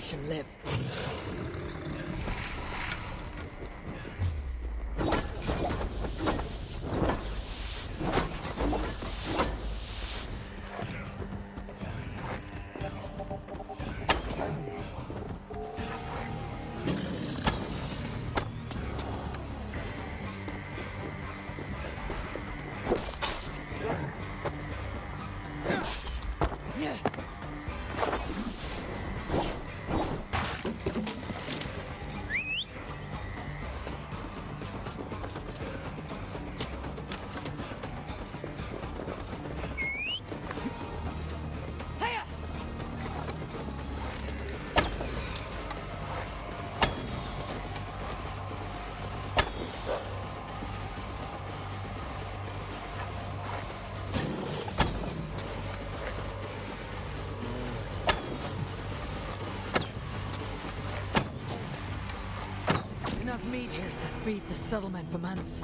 nation live. enough meat here to feed the settlement for months.